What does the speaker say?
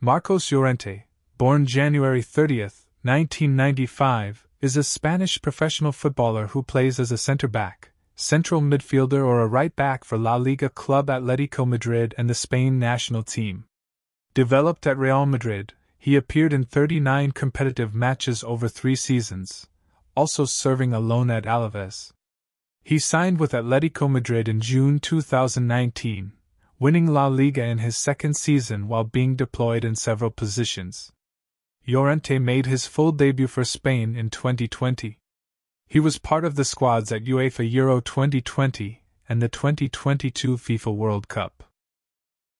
Marcos Llorente, born January 30, 1995, is a Spanish professional footballer who plays as a center back, central midfielder, or a right back for La Liga club Atletico Madrid and the Spain national team. Developed at Real Madrid, he appeared in 39 competitive matches over three seasons, also serving a loan at Alaves. He signed with Atletico Madrid in June 2019, winning La Liga in his second season while being deployed in several positions. Llorente made his full debut for Spain in 2020. He was part of the squads at UEFA Euro 2020 and the 2022 FIFA World Cup.